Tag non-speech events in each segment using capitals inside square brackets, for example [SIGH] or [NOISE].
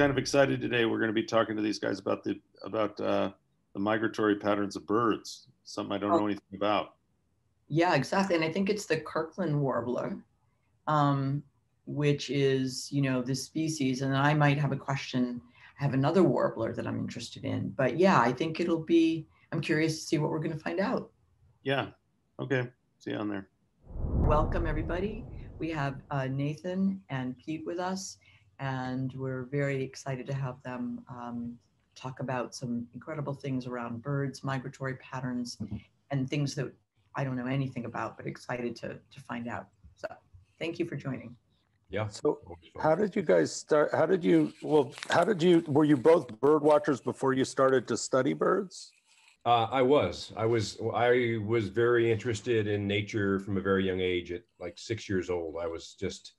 kind of excited today. We're going to be talking to these guys about the about uh, the migratory patterns of birds. Something I don't know anything about. Yeah, exactly. And I think it's the Kirtland warbler, um, which is you know this species. And I might have a question. I have another warbler that I'm interested in. But yeah, I think it'll be. I'm curious to see what we're going to find out. Yeah. Okay. See you on there. Welcome everybody. We have uh, Nathan and Pete with us and we're very excited to have them um, talk about some incredible things around birds, migratory patterns, mm-hmm. and things that I don't know anything about, but excited to, to find out. So thank you for joining. Yeah. So how did you guys start? How did you, well, how did you, were you both bird watchers before you started to study birds? Uh, I was. I was. I was very interested in nature from a very young age. At like six years old, I was just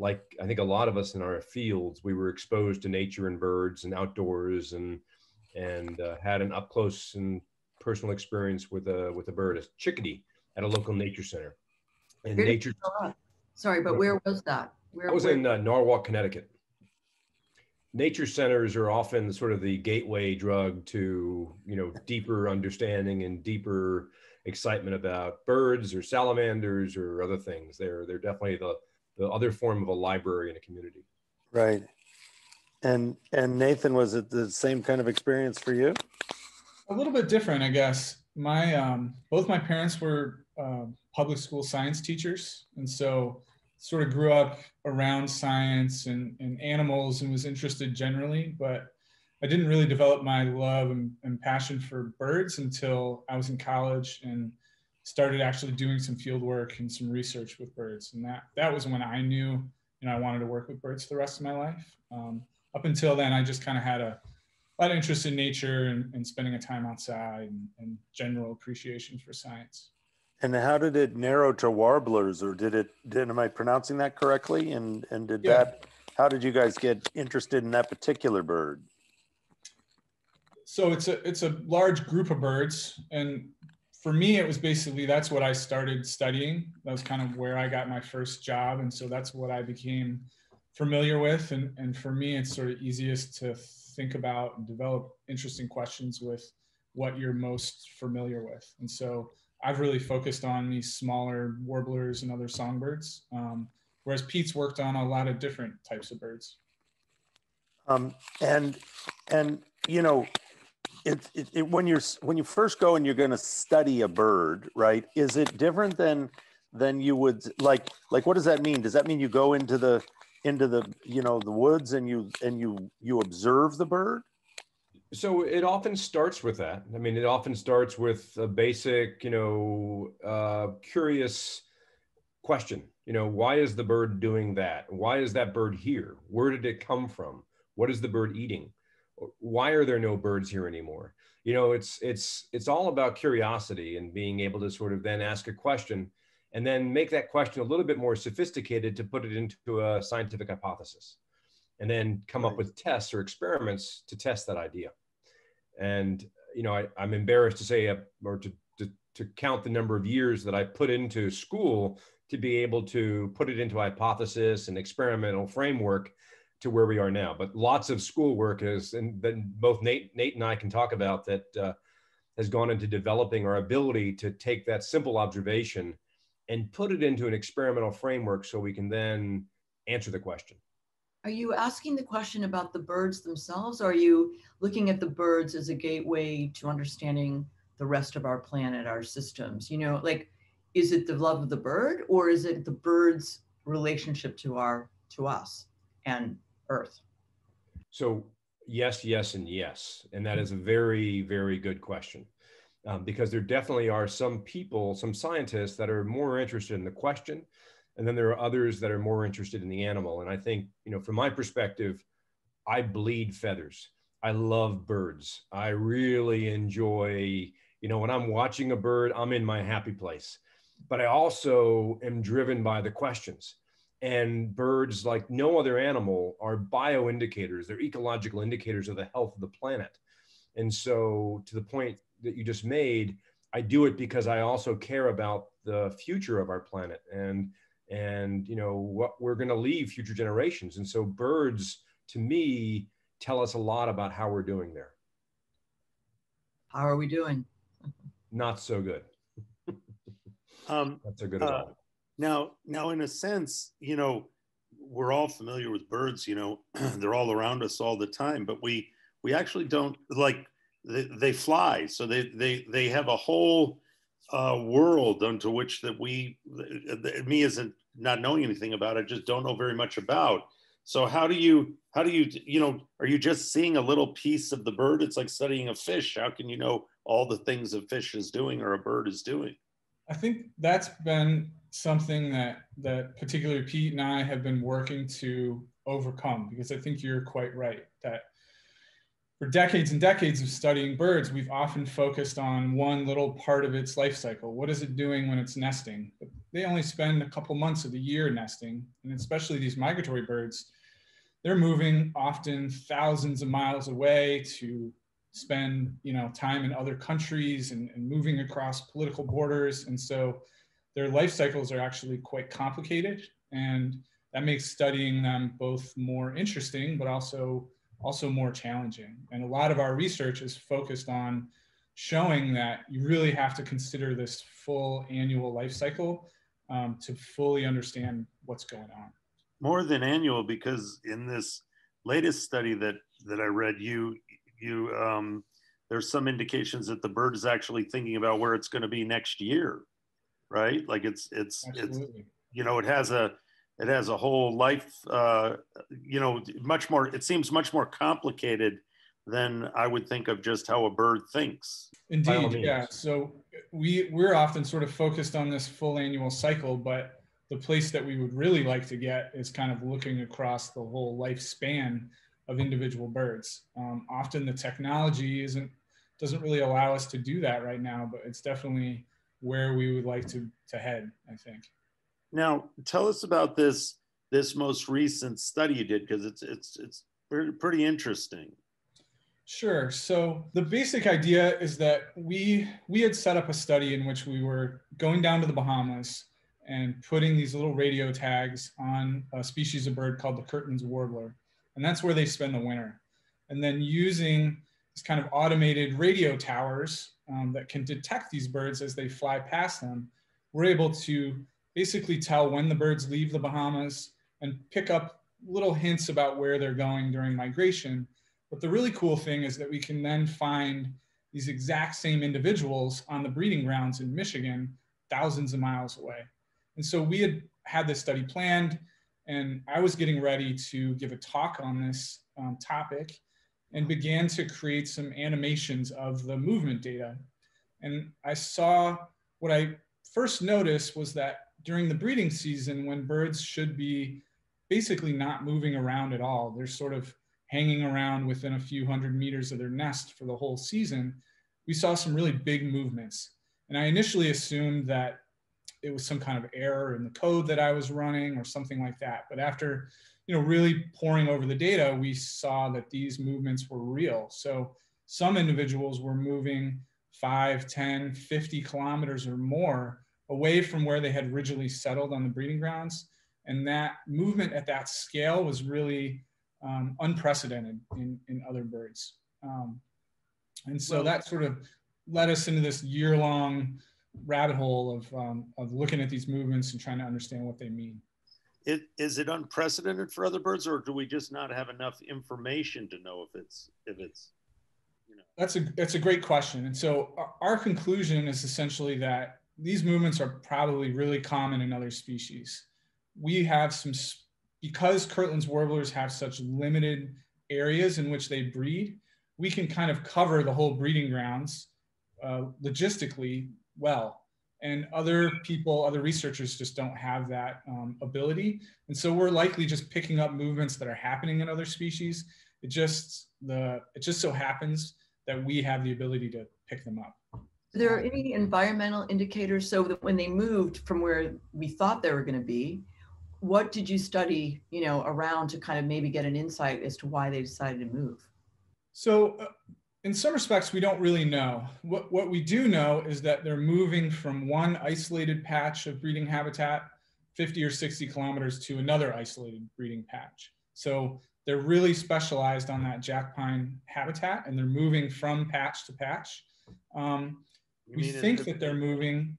like I think a lot of us in our fields, we were exposed to nature and birds and outdoors, and and uh, had an up close and personal experience with a with a bird, a chickadee, at a local nature center. And nature. Sorry, but where was that? Where I was where? in uh, Norwalk, Connecticut. Nature centers are often sort of the gateway drug to you know deeper understanding and deeper excitement about birds or salamanders or other things. They're they're definitely the the other form of a library in a community. Right. And and Nathan, was it the same kind of experience for you? A little bit different, I guess. My um, both my parents were uh, public school science teachers, and so sort of grew up around science and, and animals and was interested generally, but I didn't really develop my love and, and passion for birds until I was in college and started actually doing some field work and some research with birds. And that, that was when I knew, you know, I wanted to work with birds for the rest of my life. Um, up until then, I just kind of had a lot of interest in nature and, and spending a time outside and, and, general appreciation for science. And how did it narrow to warblers or did it, did, am I pronouncing that correctly? And, and did yeah. that, how did you guys get interested in that particular bird? So it's a, it's a large group of birds and for me, it was basically that's what I started studying. That was kind of where I got my first job. And so that's what I became familiar with. And, and for me, it's sort of easiest to think about and develop interesting questions with what you're most familiar with. And so I've really focused on these smaller warblers and other songbirds, um, whereas Pete's worked on a lot of different types of birds. Um, and and you know, it, it, it, when you're when you first go and you're going to study a bird right is it different than than you would like like what does that mean? Does that mean you go into the into the you know the woods and you and you you observe the bird? So it often starts with that. I mean it often starts with a basic you know uh, curious question. You know why is the bird doing that? Why is that bird here? Where did it come from? What is the bird eating why are there no birds here anymore? You know it's it's it's all about curiosity and being able to sort of then ask a question and then make that question a little bit more sophisticated to put it into a scientific hypothesis and then come up with tests or experiments to test that idea. And you know I, am embarrassed to say uh, or to, to to count the number of years that i put into school to be able to put it into hypothesis and experimental framework to where we are now. But lots of schoolwork is, and then both Nate, Nate and I can talk about that uh, has gone into developing our ability to take that simple observation and put it into an experimental framework so we can then answer the question. Are you asking the question about the birds themselves? Are you looking at the birds as a gateway to understanding the rest of our planet, our systems? You know, like, is it the love of the bird or is it the bird's relationship to our to us and Earth? So, yes, yes, and yes. And that is a very, very good question. Um, because there definitely are some people, some scientists that are more interested in the question, and then there are others that are more interested in the animal. And I think, you know, from my perspective, I bleed feathers. I love birds. I really enjoy, you know, when I'm watching a bird, I'm in my happy place. But I also am driven by the questions and birds like no other animal are bioindicators they're ecological indicators of the health of the planet and so to the point that you just made i do it because i also care about the future of our planet and and you know what we're going to leave future generations and so birds to me tell us a lot about how we're doing there. How are we doing? Not so good. [LAUGHS] Um, Not so good at Uh, all. Now, now, in a sense, you know, we're all familiar with birds. You know, [CLEARS THROAT] they're all around us all the time, but we we actually don't like they, they fly, so they they they have a whole uh, world unto which that we me isn't not knowing anything about it, just don't know very much about. So how do you how do you you know are you just seeing a little piece of the bird? It's like studying a fish. How can you know all the things a fish is doing or a bird is doing? I think that's been something that that particularly Pete and I have been working to overcome because I think you're quite right that for decades and decades of studying birds, we've often focused on one little part of its life cycle. What is it doing when it's nesting? But they only spend a couple months of the year nesting, and especially these migratory birds, they're moving often thousands of miles away to spend you know time in other countries and, and moving across political borders and so their life cycles are actually quite complicated and that makes studying them both more interesting but also also more challenging. And a lot of our research is focused on showing that you really have to consider this full annual life cycle um, to fully understand what's going on. More than annual because in this latest study that that I read, you you um, there's some indications that the bird is actually thinking about where it's going to be next year, right? Like it's it's Absolutely. it's you know it has a it has a whole life uh, you know much more it seems much more complicated than I would think of just how a bird thinks. Indeed, yeah. So we we're often sort of focused on this full annual cycle, but the place that we would really like to get is kind of looking across the whole lifespan of individual birds. Um, often the technology isn't doesn't really allow us to do that right now, but it's definitely where we would like to to head. I think. Now, tell us about this this most recent study you did because it's it's it's pretty, pretty interesting. Sure. So the basic idea is that we we had set up a study in which we were going down to the Bahamas and putting these little radio tags on a species of bird called the Kirtland's warbler, and that's where they spend the winter. And then using these kind of automated radio towers um, that can detect these birds as they fly past them, we're able to basically tell when the birds leave the Bahamas and pick up little hints about where they're going during migration. But the really cool thing is that we can then find these exact same individuals on the breeding grounds in Michigan, thousands of miles away. And so we had had this study planned, and I was getting ready to give a talk on this um, topic and began to create some animations of the movement data. And I saw what I first noticed was that during the breeding season, when birds should be basically not moving around at all, they're sort of hanging around within a few hundred meters of their nest for the whole season, we saw some really big movements. And I initially assumed that it was some kind of error in the code that I was running or something like that. But after, you know, really pouring over the data, we saw that these movements were real. So some individuals were moving 5, 10, 50 kilometers or more away from where they had originally settled on the breeding grounds. And that movement at that scale was really um, unprecedented in, in other birds. Um, and so that sort of led us into this year long rabbit hole of, um, of looking at these movements and trying to understand what they mean. It, is it unprecedented for other birds, or do we just not have enough information to know if it's if it's you know? That's a that's a great question. And so our, our conclusion is essentially that these movements are probably really common in other species. We have some because Kirtland's warblers have such limited areas in which they breed. We can kind of cover the whole breeding grounds uh, logistically well, and other people, other researchers just don't have that um, ability. And so we're likely just picking up movements that are happening in other species. It just the it just so happens that we have the ability to pick them up. There are there any environmental indicators so that when they moved from where we thought they were going to be, what did you study, you know, around to kind of maybe get an insight as to why they decided to move? So, uh, in some respects, we don't really know. What, what we do know is that they're moving from one isolated patch of breeding habitat 50 or 60 kilometers to another isolated breeding patch. So, they're really specialized on that jack pine habitat and they're moving from patch to patch. Um, we think that they're moving.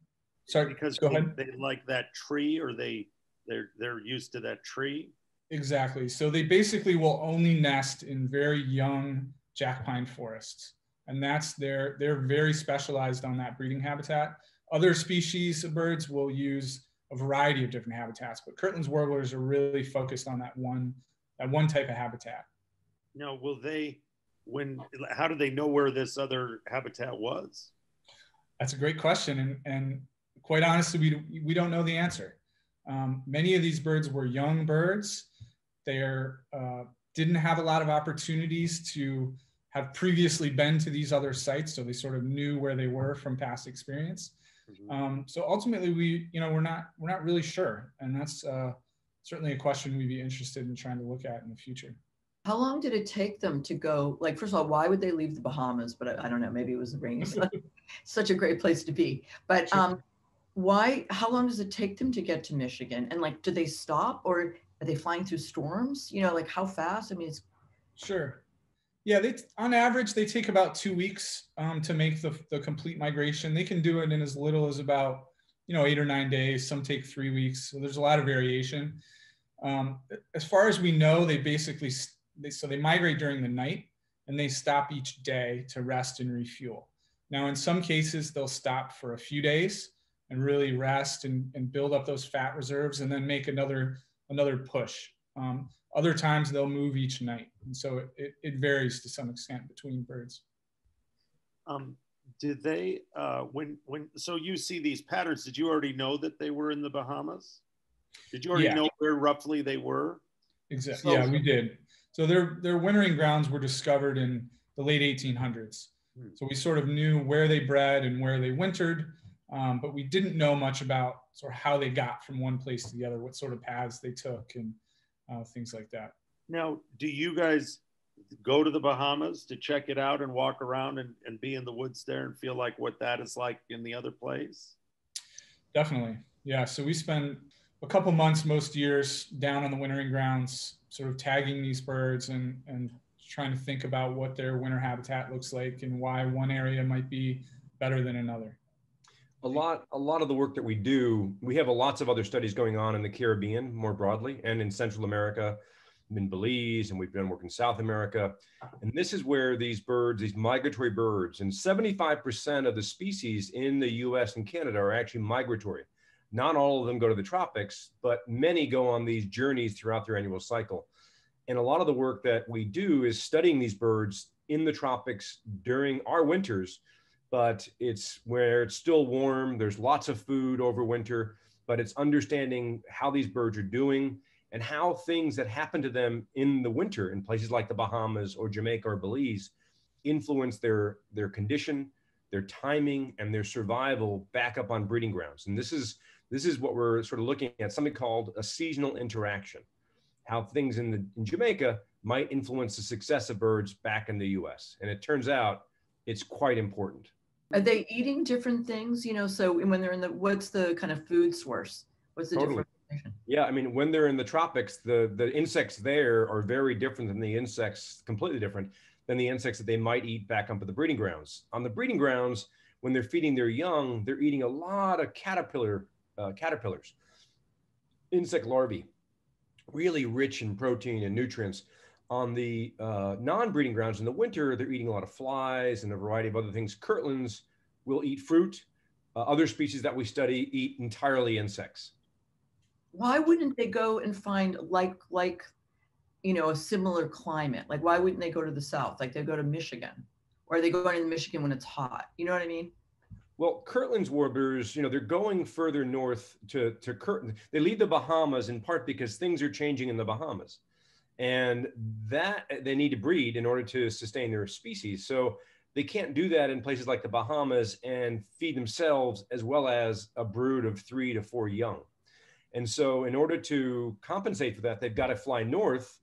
Sorry, because go they, ahead. they like that tree or they they're they're used to that tree. Exactly. So they basically will only nest in very young jack pine forests. And that's their, they're very specialized on that breeding habitat. Other species of birds will use a variety of different habitats, but Kirtland's warblers are really focused on that one, that one type of habitat. Now, will they, when, how do they know where this other habitat was? That's a great question. And, and quite honestly, we, we don't know the answer. Um, many of these birds were young birds. They uh, didn't have a lot of opportunities to have previously been to these other sites, so they sort of knew where they were from past experience. Mm-hmm. Um, so ultimately, we you know we're not we're not really sure, and that's uh, certainly a question we'd be interested in trying to look at in the future. How long did it take them to go? Like, first of all, why would they leave the Bahamas? But I, I don't know. Maybe it was the rain. [LAUGHS] Such a great place to be. But um, why? How long does it take them to get to Michigan? And like, do they stop or are they flying through storms? You know, like how fast? I mean, it's sure. Yeah, they on average they take about two weeks um, to make the the complete migration. They can do it in as little as about you know eight or nine days. Some take three weeks. So there's a lot of variation. Um, as far as we know, they basically they so they migrate during the night and they stop each day to rest and refuel. Now, in some cases, they'll stop for a few days and really rest and, and build up those fat reserves and then make another another push. Um, other times they'll move each night. And so it, it, it varies to some extent between birds. Um, did they, uh, when, when, so you see these patterns, did you already know that they were in the Bahamas? Did you already yeah. know where roughly they were? Exactly. So, yeah, we did. So their, their wintering grounds were discovered in the late 1800s. Hmm. So we sort of knew where they bred and where they wintered, um, but we didn't know much about sort of how they got from one place to the other, what sort of paths they took, and uh, things like that. Now, do you guys go to the Bahamas to check it out and walk around and, and be in the woods there and feel like what that is like in the other place? Definitely. Yeah. So we spend a couple months most years down on the wintering grounds, sort of tagging these birds and, and trying to think about what their winter habitat looks like and why one area might be better than another a lot a lot of the work that we do we have lots of other studies going on in the caribbean more broadly and in central america. In belize and we've been working in south america. And this is where these birds these migratory birds and 75% of the species in the us and canada are actually migratory. Not all of them go to the tropics but many go on these journeys throughout their annual cycle. And a lot of the work that we do is studying these birds in the tropics during our winters but it's where it's still warm. There's lots of food over winter, but it's understanding how these birds are doing and how things that happen to them in the winter in places like the Bahamas or Jamaica or Belize influence their their condition, their timing, and their survival back up on breeding grounds. And this is this is what we're sort of looking at, something called a seasonal interaction, how things in the in Jamaica might influence the success of birds back in the US. And it turns out it's quite important. Are they eating different things? You know, so when they're in the, what's the kind of food source? What's the totally. different? Yeah, I mean, when they're in the tropics, the the insects there are very different than the insects, completely different than the insects that they might eat back up at the breeding grounds. On the breeding grounds, when they're feeding their young, they're eating a lot of caterpillar uh, caterpillars, insect larvae, really rich in protein and nutrients. On the uh, non-breeding grounds in the winter, they're eating a lot of flies and a variety of other things. Kirtlands will eat fruit. Uh, other species that we study eat entirely insects. Why wouldn't they go and find like like you know a similar climate? Like why wouldn't they go to the south? Like they go to Michigan, or are they going to Michigan when it's hot? You know what I mean? Well, Kirtland's warblers, you know, they're going further north to to Kirtland. They leave the Bahamas in part because things are changing in the Bahamas and that they need to breed in order to sustain their species. So they can't do that in places like the Bahamas and feed themselves as well as a brood of three to four young. And so, in order to compensate for that, they've got to fly north,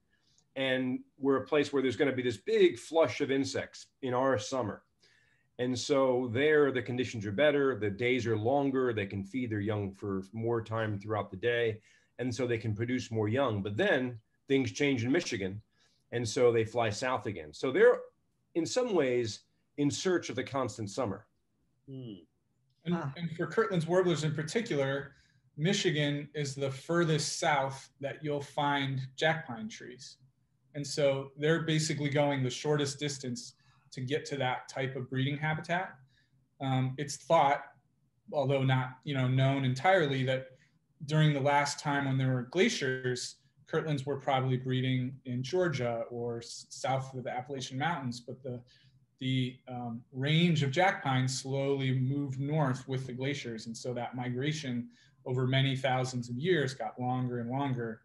and we're a place where there's going to be this big flush of insects in our summer. And so, there the conditions are better, the days are longer, they can feed their young for more time throughout the day, and so they can produce more young. But then things change in Michigan. And so they fly south again. So they're in some ways in search of the constant summer. Hmm. And, Ah. and for Kirtland's warblers in particular, Michigan is the furthest south that you'll find jack pine trees. And so they're basically going the shortest distance to get to that type of breeding habitat. Um, it's thought, although not you know known entirely, that during the last time when there were glaciers, Kirtlands were probably breeding in Georgia or south of the Appalachian Mountains, but the the um, range of jack pines slowly moved north with the glaciers. And so that migration over many thousands of years got longer and longer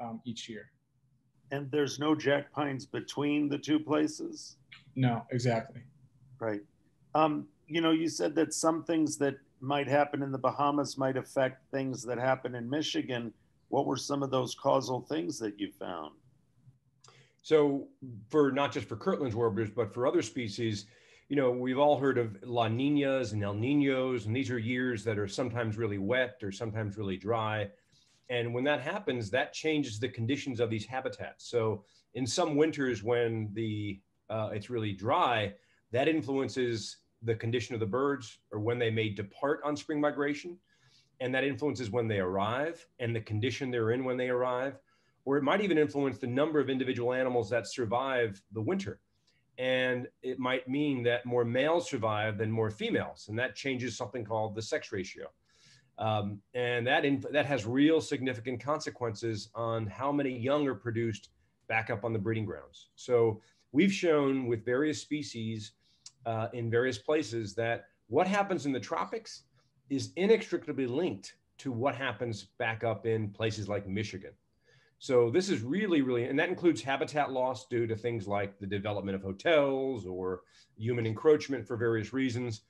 um, each year. And there's no jack pines between the two places? No, exactly. Right. Um, you know, you said that some things that might happen in the Bahamas might affect things that happen in Michigan. What were some of those causal things that you found? So for not just for Kirtland's warblers, but for other species, you know, we've all heard of La Ninas and El Ninos, and these are years that are sometimes really wet or sometimes really dry. And when that happens, that changes the conditions of these habitats. So in some winters when the uh, it's really dry, that influences the condition of the birds or when they may depart on spring migration. And that influences when they arrive and the condition they're in when they arrive or it might even influence the number of individual animals that survive the winter. And it might mean that more males survive than more females, and that changes something called the sex ratio. Um, and that, that has real significant consequences on how many young are produced back up on the breeding grounds. So we've shown with various species uh, in various places that what happens in the tropics is inextricably linked to what happens back up in places like Michigan. So this is really, really, and that includes habitat loss due to things like the development of hotels or human encroachment for various reasons.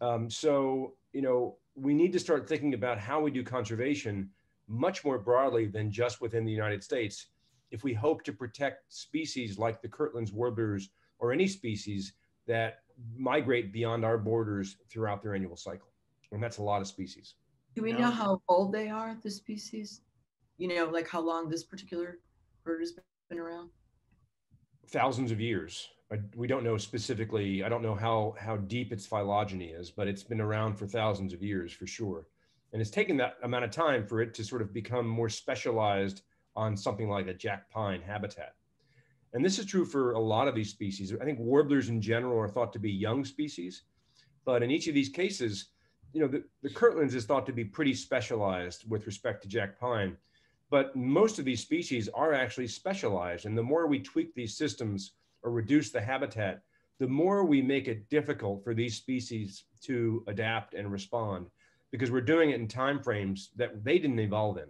Um, so, you know, we need to start thinking about how we do conservation much more broadly than just within the United States if we hope to protect species like the Kirtland's warblers or any species that migrate beyond our borders throughout their annual cycle. And that's a lot of species. Do we No. know how old they are, the species? You know, like how long this particular bird has been around? thousands of years. I, we don't know specifically. I don't know how how deep its phylogeny is, but it's been around for thousands of years for sure. And it's taken that amount of time for it to sort of become more specialized on something like a jack pine habitat. And this is true for a lot of these species. I think warblers in general are thought to be young species, but in each of these cases, you know, the, the Kirtlands is thought to be pretty specialized with respect to jack pine but most of these species are actually specialized. And the more we tweak these systems or reduce the habitat, the more we make it difficult for these species to adapt and respond because we're doing it in time frames that they didn't evolve in.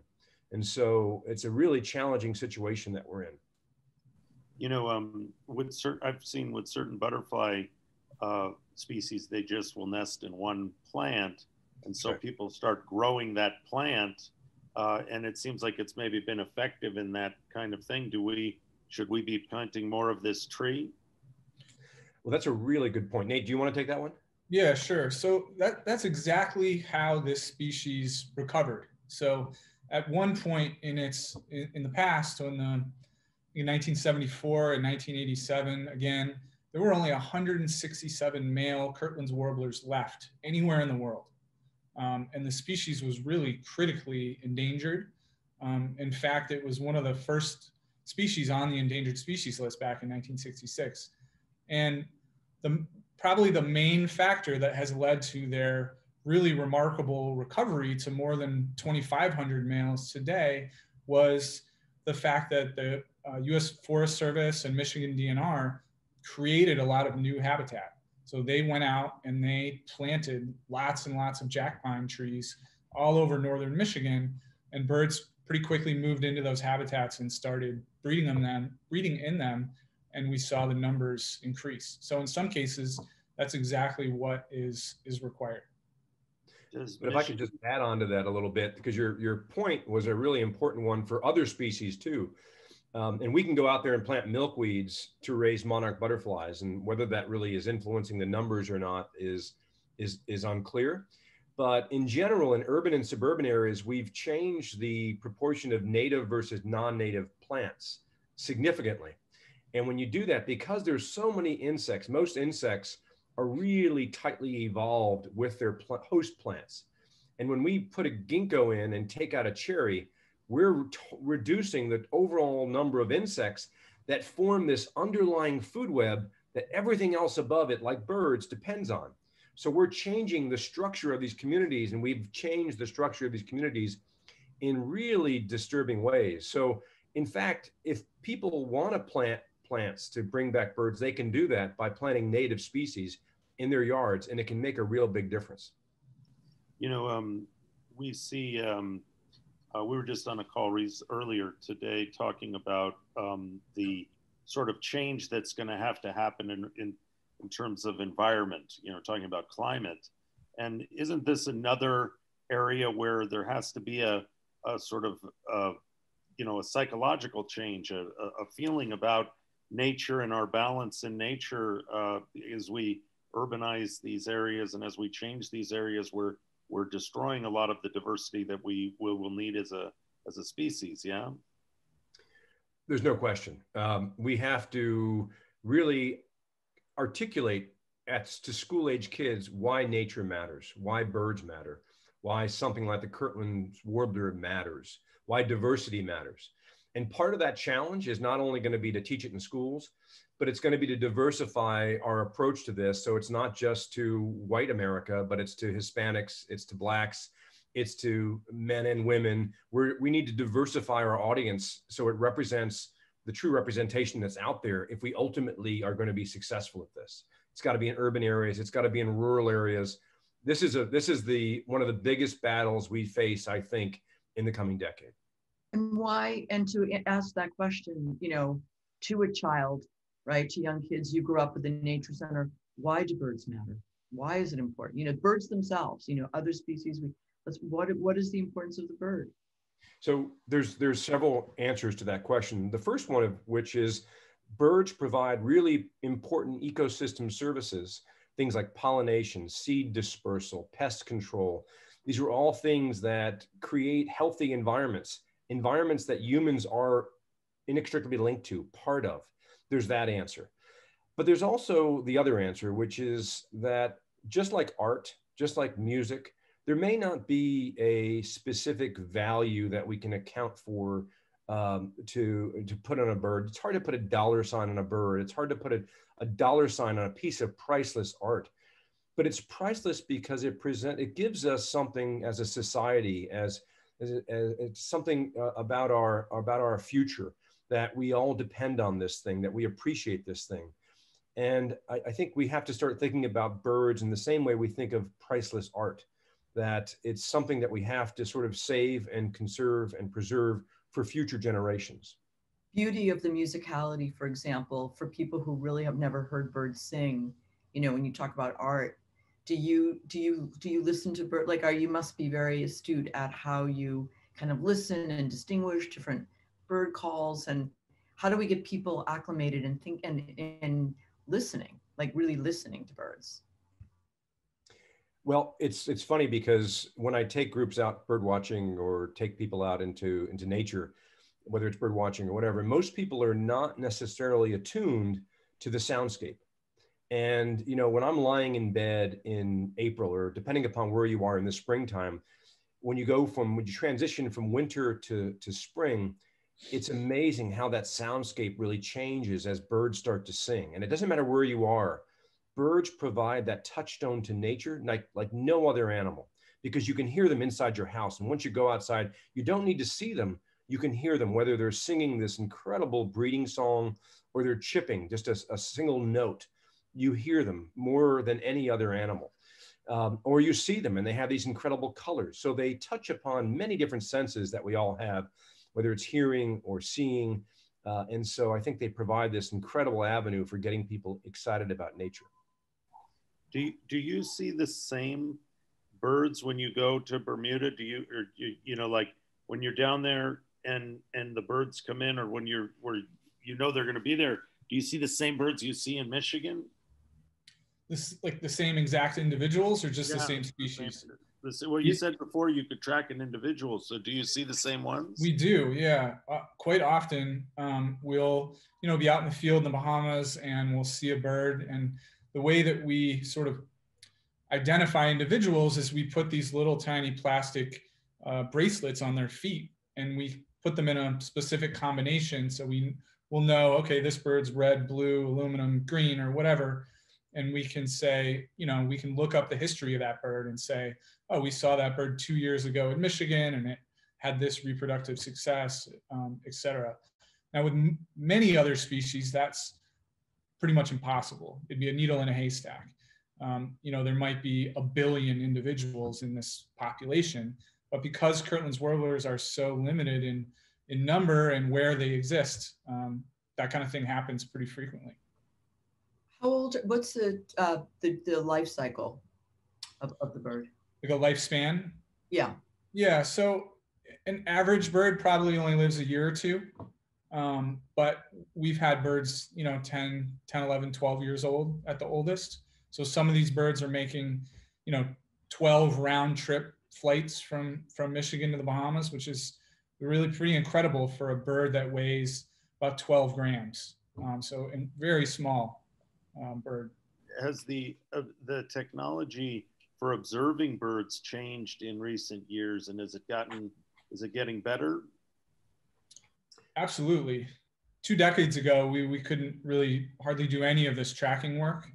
And so it's a really challenging situation that we're in. You know, um, with certain, I've seen with certain butterfly uh, species, they just will nest in one plant, and so Sure. people start growing that plant, uh, and it seems like it's maybe been effective in that kind of thing. Do we should we be planting more of this tree? Well, that's a really good point. Nate, do you want to take that one? Yeah, sure. So that that's exactly how this species recovered. So at one point in its in, in the past, when the in 1974 and 1987, again, there were only 167 male Kirtland's warblers left anywhere in the world, um, and the species was really critically endangered. Um, in fact, it was one of the first species on the endangered species list back in 1966, and the probably the main factor that has led to their really remarkable recovery to more than 2,500 males today was the fact that the uh, U.S. Forest Service and Michigan DNR created a lot of new habitat. So they went out and they planted lots and lots of jack pine trees all over northern Michigan, and birds pretty quickly moved into those habitats and started breeding them then breeding in them and we saw the numbers increase. So in some cases, that's exactly what is is required. But if I could just add on to that a little bit, because your, your point was a really important one for other species too. Um, and we can go out there and plant milkweeds to raise monarch butterflies, and whether that really is influencing the numbers or not is is is unclear. But in general, in urban and suburban areas, we've changed the proportion of native versus non-native plants significantly. And when you do that, because there's so many insects, most insects are really tightly evolved with their pl- host plants. And when we put a ginkgo in and take out a cherry, we're reducing the overall number of insects that form this underlying food web that everything else above it, like birds, depends on. So we're changing the structure of these communities, and we've changed the structure of these communities in really disturbing ways. So, in fact, if people want to plant plants to bring back birds, they can do that by planting native species in their yards, and it can make a real big difference. You know, um, we see. Um, uh, we were just on a call earlier today talking about um, the sort of change that's going to have to happen in, in in terms of environment. You know, talking about climate, and isn't this another area where there has to be a, a sort of uh, you know a psychological change, a, a feeling about nature and our balance in nature uh, as we urbanize these areas and as we change these areas we're we're destroying a lot of the diversity that we will, will need as a as a species yeah? There's no question. Um, we have to really articulate at, to school age kids why nature matters why birds matter why something like the kirtland's warbler matters why diversity matters. And part of that challenge is not only going to be to teach it in schools, but it's going to be to diversify our approach to this. So it's not just to white America, but it's to Hispanics, it's to Blacks, it's to men and women. We're, we need to diversify our audience so it represents the true representation that's out there if we ultimately are going to be successful at this. It's got to be in urban areas, it's got to be in rural areas. This is a this is the one of the biggest battles we face, I think, in the coming decade and why and to ask that question you know to a child right to young kids you grew up with the nature center. Why do birds matter? Why is it important? You know birds themselves you know other species we let's what what is the importance of the bird? So there's there's several answers to that question. The first one of which is birds provide really important ecosystem services things like pollination seed dispersal pest control. These are all things that create healthy environments environments that humans are inextricably linked to, part of. There's that answer. But there's also the other answer, which is that just like art, just like music, there may not be a specific value that we can account for um, to, to put on a bird. It's hard to put a dollar sign on a bird. It's hard to put a, a dollar sign on a piece of priceless art. But it's priceless because it present it gives us something as a society, as it's something uh, about our about our future that we all depend on this thing, that we appreciate this thing. And I, I, think we have to start thinking about birds in the same way we think of priceless art, that it's something that we have to sort of save and conserve and preserve for future generations. Beauty of the musicality, for example, for people who really have never heard birds sing, you know, when you talk about art, do you do you do you listen to bird like are you must be very astute at how you kind of listen and distinguish different bird calls and how do we get people acclimated and think and and listening like really listening to birds? Well it's it's funny because when i take groups out bird watching or take people out into into nature whether it's bird watching or whatever most people are not necessarily attuned to the soundscape. And you know, when I'm lying in bed in April, or depending upon where you are in the springtime, when you go from when you transition from winter to to spring, it's amazing how that soundscape really changes as birds start to sing. And it doesn't matter where you are, birds provide that touchstone to nature like, like no other animal because you can hear them inside your house. And once you go outside, you don't need to see them. You can hear them, whether they're singing this incredible breeding song or they're chipping just a, a single note you hear them more than any other animal. Um, or you see them and they have these incredible colors. So they touch upon many different senses that we all have, whether it's hearing or seeing. Uh, and so I think they provide this incredible avenue for getting people excited about nature. Do you, do you see the same birds when you go to Bermuda? Do you, or you, you know, like when you're down there and, and the birds come in or when you're, where you know they're going to be there, do you see the same birds you see in Michigan? this like the same exact individuals or just yeah, the same species? This, well, you said before you could track an individual. So do you see the same ones? We do, yeah. Uh, quite often, um, we'll you know be out in the field in the Bahamas and we'll see a bird, and the way that we sort of identify individuals is we put these little tiny plastic uh, bracelets on their feet, and we put them in a specific combination, so we will know okay this bird's red, blue, aluminum, green, or whatever and we can say, you know, we can look up the history of that bird and say, oh, we saw that bird two years ago in Michigan and it had this reproductive success, um, et cetera. Now, with many other species, that's pretty much impossible. It'd be a needle in a haystack. Um, you know, there might be a billion individuals in this population, but because Kirtland's warblers are so limited in, in number and where they exist, um, that kind of thing happens pretty frequently. How old, what's the, uh, the, the life cycle of, of the bird? Like a lifespan? Yeah, Yeah, so an average bird probably only lives a year or two. Um, but we've had birds, you know, 10, 10, 11, 12 years old at the oldest. So some of these birds are making, you know, 12 round trip flights from from Michigan to the Bahamas, which is really pretty incredible for a bird that weighs about 12 grams. Um, so and very small um, bird. Has the uh, the technology for observing birds changed in recent years, and has it gotten is it getting better? Absolutely. Two decades ago, we, we couldn't really hardly do any of this tracking work.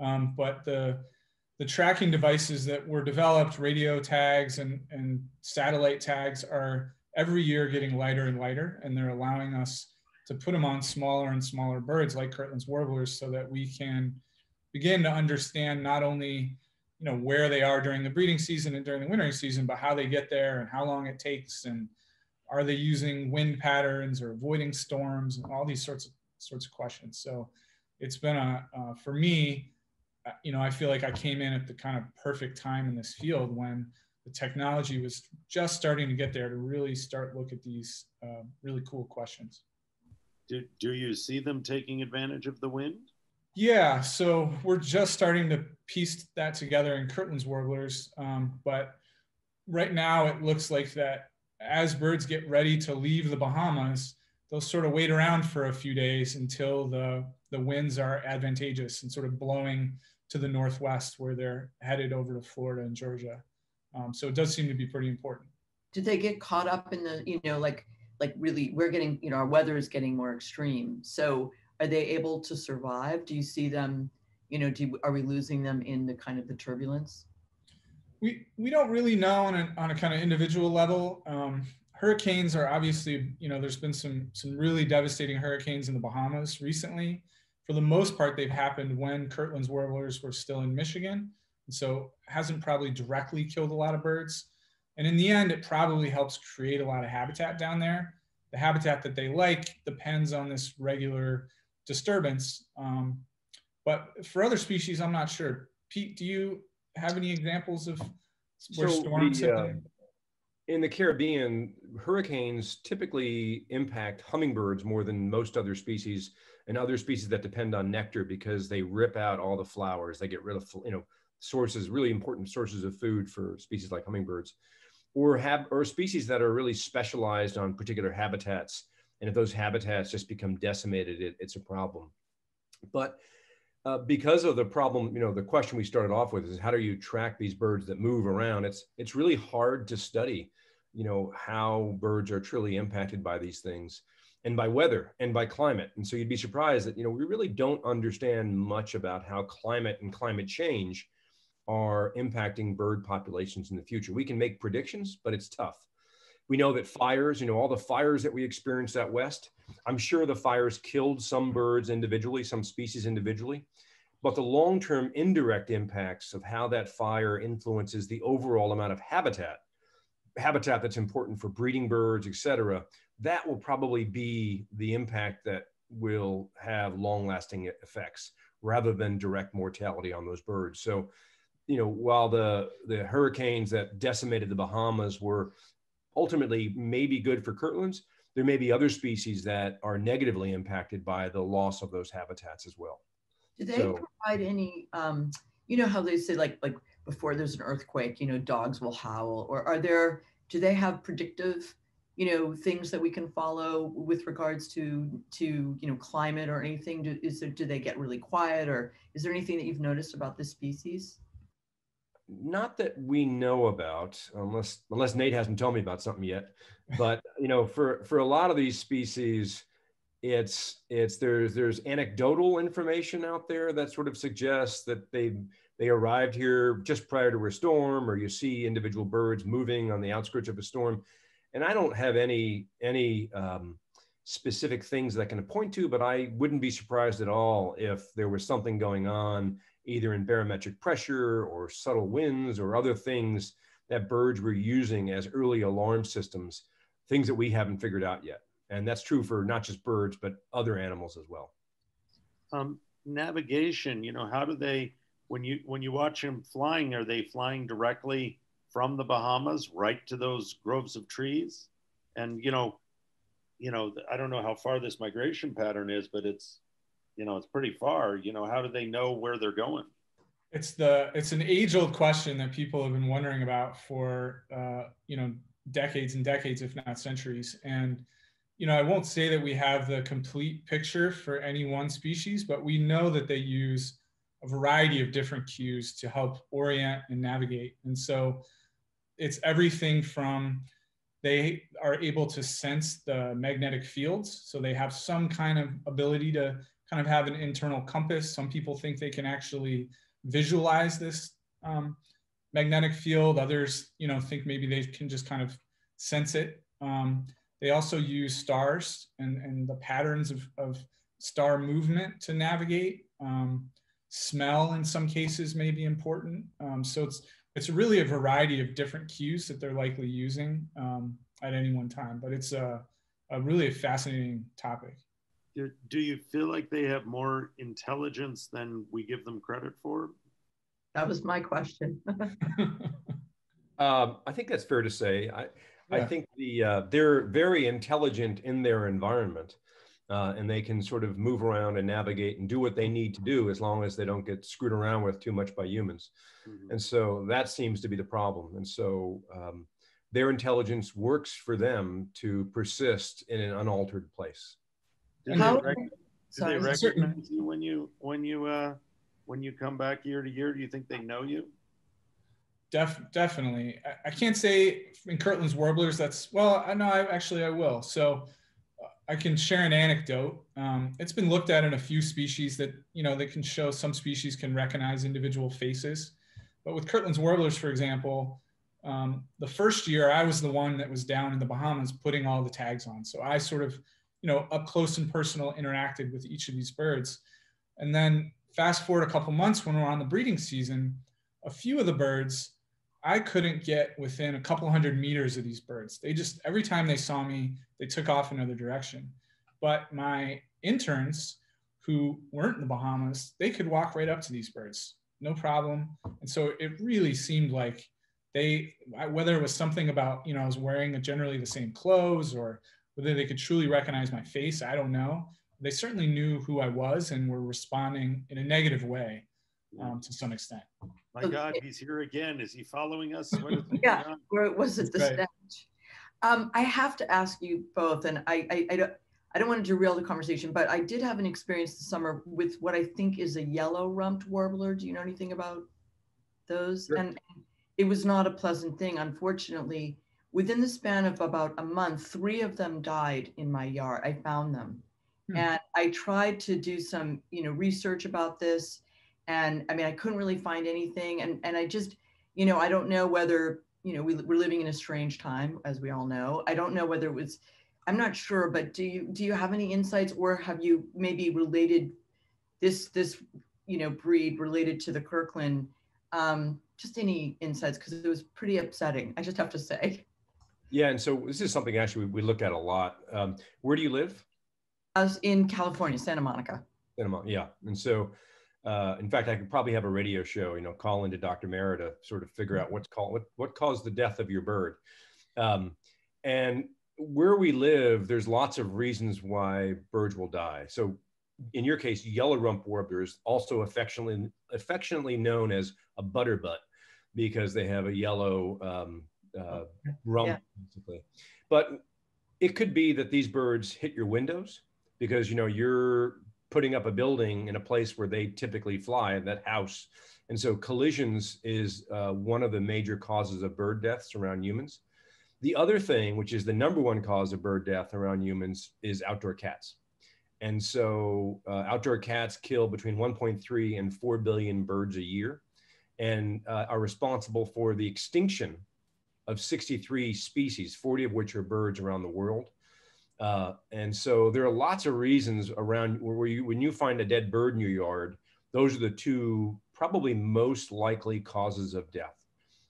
Um, but the, the tracking devices that were developed, radio tags and, and satellite tags, are every year getting lighter and lighter. And they're allowing us to put them on smaller and smaller birds like Kirtland's warblers so that we can begin to understand not only you know where they are during the breeding season and during the wintering season, but how they get there and how long it takes and are they using wind patterns or avoiding storms and all these sorts of sorts of questions. So it's been a uh, for me uh, you know i feel like i came in at the kind of perfect time in this field when the technology was just starting to get there to really start look at these uh, really cool questions Do, do you see them taking advantage of the wind? yeah so we're just starting to piece that together in kirtland's warblers um, but right now it looks like that as birds get ready to leave the Bahamas, they'll sort of wait around for a few days until the, the winds are advantageous and sort of blowing to the northwest where they're headed over to Florida and Georgia. Um, so it does seem to be pretty important. did they get caught up in the, you know, like, like really, we're getting, you know, our weather is getting more extreme. So are they able to survive? Do you see them, you know, do, are we losing them in the kind of the turbulence? We, we don't really know on a, on a kind of individual level. Um, hurricanes are obviously, you know, there's been some, some really devastating hurricanes in the Bahamas recently. For the most part, they've happened when Kirtland's warblers were still in Michigan. And so hasn't probably directly killed a lot of birds. And in the end, it probably helps create a lot of habitat down there. The habitat that they like depends on this regular disturbance. Um, but for other species, I'm not sure. Pete, do you have any examples of where So storms the, have uh. In the Caribbean, hurricanes typically impact hummingbirds more than most other species and other species that depend on nectar because they rip out all the flowers. They get rid of, you know, sources, really important sources of food for species like hummingbirds or have, or species that are really specialized on particular habitats. And if those habitats just become decimated, it, it's a problem. But uh, because of the problem, you know, the question we started off with is how do you track these birds that move around? It's it's really hard to study, you know, how birds are truly impacted by these things and by weather and by climate. And so you'd be surprised that, you know, we really don't understand much about how climate and climate change are impacting bird populations in the future. We can make predictions, but it's tough. We know that fires, you know, all the fires that we experienced out west, I'm sure the fires killed some birds individually, some species individually, but the long term indirect impacts of how that fire influences the overall amount of habitat, habitat that's important for breeding birds, et cetera, that will probably be the impact that will have long lasting effects rather than direct mortality on those birds. So, you know, while the, the hurricanes that decimated the Bahamas were ultimately maybe good for Kirtland's, there may be other species that are negatively impacted by the loss of those habitats as well. Do they So- provide any, um, you know how they say like, like before there's an earthquake, you know, dogs will howl? Or are there, do they have predictive, you know, things that we can follow with regards to, to you know, climate or anything? Do, is there, do they get really quiet or is there anything that you've noticed about this species? Not that we know about, unless unless Nate hasn't told me about something yet. [LAUGHS] But you know, for for a lot of these species, it's it's there's there's anecdotal information out there that sort of suggests that they they arrived here just prior to a storm or you see individual birds moving on the outskirts of a storm and i don't have any any um, specific things that i can point to but i wouldn't be surprised at all if there was something going on either in barometric pressure or subtle winds or other things that birds were using as early alarm systems things that we haven't figured out yet. And that's true for not just birds but other animals as well. Um, navigation you know how do they when you when you watch them flying are they flying directly from the bahamas right to those groves of trees? And you know you know i don't know how far this migration pattern is but it's you know it's pretty far you know how do they know where they're going it's the it's an age old question that people have been wondering about for uh, you know decades and decades if not centuries and you know, I won't say that we have the complete picture for any one species, but we know that they use a variety of different cues to help orient and navigate. And so it's everything from they are able to sense the magnetic fields. So they have some kind of ability to kind of have an internal compass. Some people think they can actually visualize this um, magnetic field. Others, you know, think maybe they can just kind of sense it. Um, they also use stars and, and the patterns of, of star movement to navigate. Um, smell in some cases may be important. Um, so it's, it's really a variety of different cues that they're likely using um, at any one time, but it's a, a really a fascinating topic. Do, do you feel like they have more intelligence than we give them credit for? That was my question. [LAUGHS] um, I think that's fair to say. I, I think the uh, they're very intelligent in their environment, uh, and they can sort of move around and navigate and do what they need to do as long as they don't get screwed around with too much by humans. Mm-hmm. And so that seems to be the problem. And so um, their intelligence works for them to persist in an unaltered place. Do they, rec- do they recognize you when you when you uh, when you come back year to year? Do you think they know you? Def, definitely. I, I, can't say in Kirtland's warblers that's well. I know. I actually I will. So uh, I can share an anecdote. Um, it's been looked at in a few species that you know they can show some species can recognize individual faces, but with Kirtland's warblers, for example, um, the first year I was the one that was down in the Bahamas putting all the tags on. So I sort of you know up close and personal interacted with each of these birds, and then fast forward a couple months when we're on the breeding season, a few of the birds I couldn't get within a couple hundred meters of these birds. They just, every time they saw me, they took off another direction. But my interns who weren't in the Bahamas, they could walk right up to these birds, no problem. And so it really seemed like they, whether it was something about, you know, I was wearing generally the same clothes or whether they could truly recognize my face, I don't know. They certainly knew who I was and were responding in a negative way um, to some extent. My God, he's here again. Is he following us? yeah, where was it the right. stench? Um, I have to ask you both, and I, I, I, don't, I don't want to derail the conversation, but I did have an experience this summer with what I think is a yellow rumped warbler. Do you know anything about those? Sure. And it was not a pleasant thing. Unfortunately, within the span of about a month, three of them died in my yard. I found them. Hmm. And I tried to do some, you know, research about this and i mean i couldn't really find anything and and i just you know i don't know whether you know we, we're living in a strange time as we all know i don't know whether it was i'm not sure but do you do you have any insights or have you maybe related this this you know breed related to the Kirtland um just any insights because it was pretty upsetting i just have to say yeah and so this is something actually we look at a lot um, where do you live As in california santa monica santa monica yeah and so uh, in fact, I could probably have a radio show, you know, call into Dr. Marra to sort of figure out what's called what, what caused the death of your bird. Um, and where we live, there's lots of reasons why birds will die. So in your case, yellow rump warblers, also affectionately affectionately known as a butterbutt. because they have a yellow um, uh, rump, Yeah. basically. But it could be that these birds hit your windows because you know you're putting up a building in a place where they typically fly, that house. And so collisions is uh, one of the major causes of bird deaths around humans. The other thing, which is the number one cause of bird death around humans, is outdoor cats. And so uh, outdoor cats kill between 1.3 and 4 billion birds a year and uh, are responsible for the extinction of 63 species, 40 of which are birds around the world. Uh, and so there are lots of reasons around where you, when you find a dead bird in your yard, those are the two probably most likely causes of death.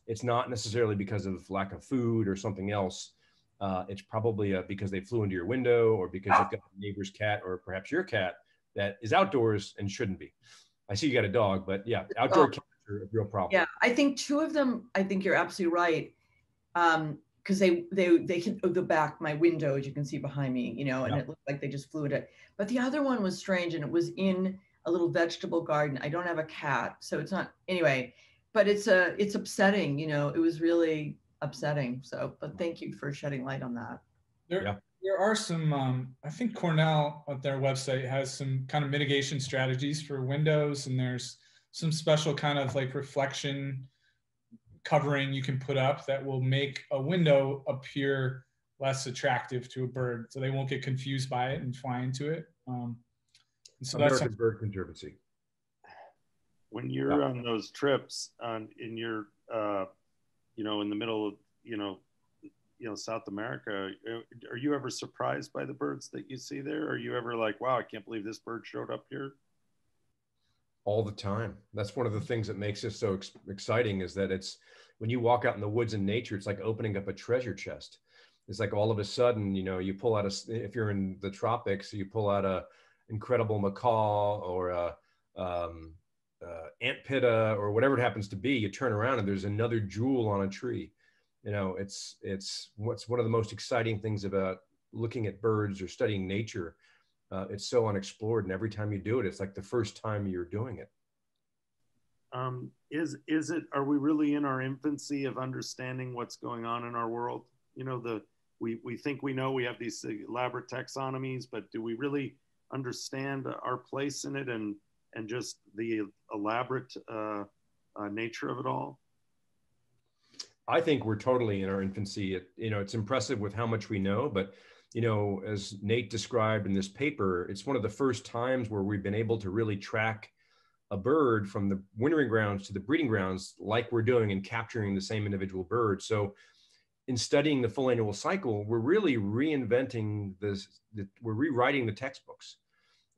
It's not necessarily because of lack of food or something else. Uh, it's probably uh, because they flew into your window or because you've got a neighbor's cat or perhaps your cat that is outdoors and shouldn't be. I see you got a dog, but yeah, outdoor Oh. cats are a real problem. Yeah, I think two of them. I think you're absolutely right. Um, because they they they hit the back my window as you can see behind me, you know, and Yeah. it looked like they just flew at it. But the other one was strange, and it was in a little vegetable garden. I don't have a cat, so it's not anyway. But it's a it's upsetting, you know. It was really upsetting. So, but thank you for shedding light on that. There, Yeah. there are some. Um, I think Cornell at their website has some kind of mitigation strategies for windows, and there's some special kind of like reflection covering you can put up that will make a window appear less attractive to a bird, so they won't get confused by it and fly into it. Um, and so that's American Bird Conservancy. when you're on those trips on in your uh you know in the middle of you know you know south america uh, are you ever surprised by the birds that you see there are you ever like wow i can't believe this bird showed up here all the time. That's one of the things that makes it so ex- exciting is that it's when you walk out in the woods in nature, it's like opening up a treasure chest. It's like all of a sudden, you know, you pull out a if you're in the tropics, you pull out a incredible macaw or a um, uh, antpitta or whatever it happens to be. You turn around and there's another jewel on a tree. You know, it's it's what's one of the most exciting things about looking at birds or studying nature uh, it's so unexplored and every time you do it it's like the first time you're doing it. Um is is it are we really in our infancy of understanding what's going on in our world? You know the we we think we know we have these elaborate taxonomies but do we really understand our place in it and and just the elaborate uh, uh, nature of it all? I think we're totally in our infancy. It, you know it's impressive with how much we know but you know as nate described in this paper it's one of the first times where we've been able to really track a bird from the wintering grounds to the breeding grounds like we're doing and capturing the same individual bird. So in studying the full annual cycle we're really reinventing this the, we're rewriting the textbooks.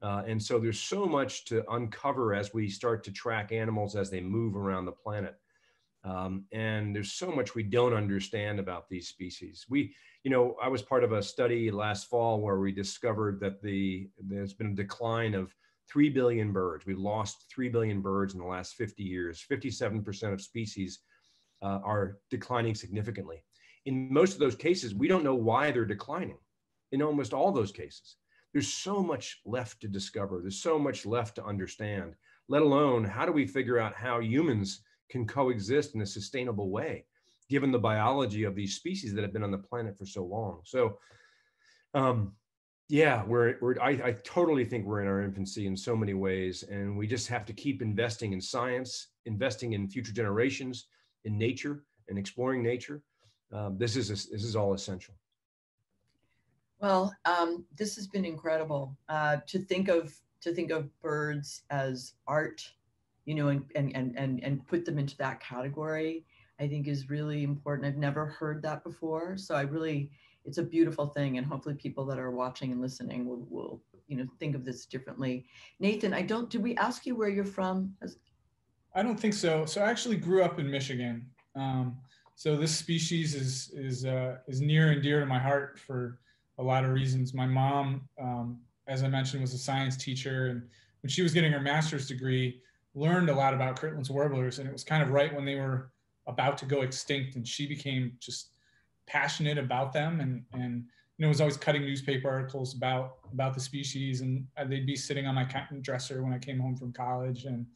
Uh, and so there's so much to uncover as we start to track animals as they move around the planet um, and there's so much we don't understand about these species. We you know i was part of a study last fall where we discovered that the there's been a decline of 3 billion birds. We've lost 3 billion birds in the last 50 years. 57% of species uh, are declining significantly. In most of those cases we don't know why they're declining. In almost all those cases there's so much left to discover. There's so much left to understand let alone how do we figure out how humans can coexist in a sustainable way given the biology of these species that have been on the planet for so long. So um, yeah we're, we're I, I totally think we're in our infancy in so many ways and we just have to keep investing in science investing in future generations in nature and exploring nature. Um, this is this is all essential. Well, um, this has been incredible. Uh, to think of to think of birds as art, you know, and and and and and put them into that category. I think is really important. I've never heard that before, so I really it's a beautiful thing, and hopefully people that are watching and listening will will you know think of this differently. Nathan, I don't. Did we ask you where you're from? I don't think so. So I actually grew up in Michigan. Um, so this species is is uh, is near and dear to my heart for a lot of reasons. My mom, um, as I mentioned, was a science teacher, and when she was getting her master's degree, learned a lot about Kirtland's warblers, and it was kind of right when they were about to go extinct, and she became just passionate about them, and and you know was always cutting newspaper articles about about the species, and they'd be sitting on my dresser when I came home from college, and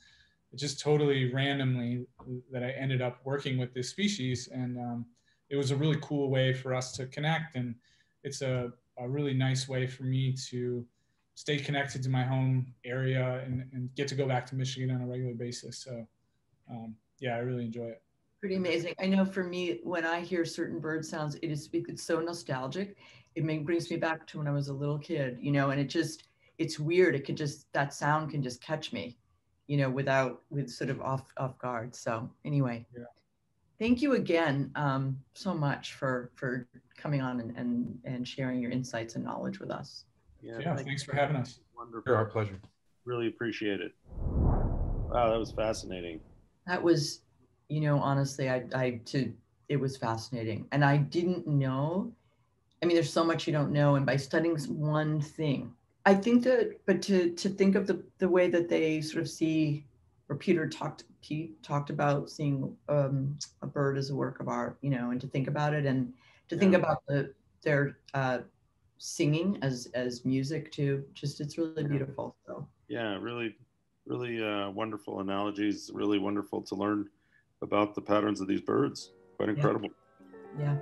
it just totally randomly that I ended up working with this species. And um, it was a really cool way for us to connect. And it's a, a really nice way for me to stay connected to my home area and, and get to go back to Michigan on a regular basis. So um, yeah, I really enjoy it. Pretty amazing. I know for me, when I hear certain bird sounds, it is it's so nostalgic. It may, brings me back to when I was a little kid, you know, and it just it's weird. It could just that sound can just catch me, you know, without with sort of off off guard. So anyway, yeah. thank you again um, so much for for coming on and, and and sharing your insights and knowledge with us. Yeah, yeah thanks for having us. Wonderful. Our pleasure. Really appreciate it. Wow, that was fascinating. That was, you know, honestly, I I to it was fascinating, and I didn't know. I mean, there's so much you don't know, and by studying one thing, I think that, but to to think of the the way that they sort of see, or Peter talked Pete talked about seeing um, a bird as a work of art, you know, and to think about it and to yeah. think about the their uh, singing as as music too. Just it's really beautiful. So yeah, really, really uh, wonderful analogies. Really wonderful to learn about the patterns of these birds. Quite incredible. Yeah.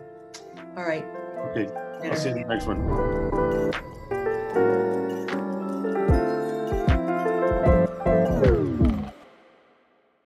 yeah. All right. Okay. I'll see you in the next one.